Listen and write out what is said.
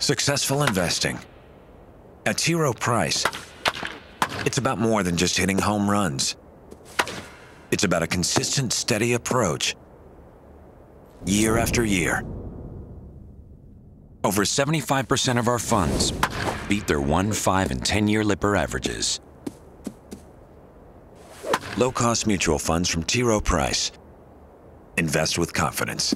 Successful investing. At T. Rowe Price, it's about more than just hitting home runs. It's about a consistent, steady approach, year after year. Over 75% of our funds beat their 1, 5, and 10-year Lipper averages. Low-cost mutual funds from T. Rowe Price. Invest with confidence.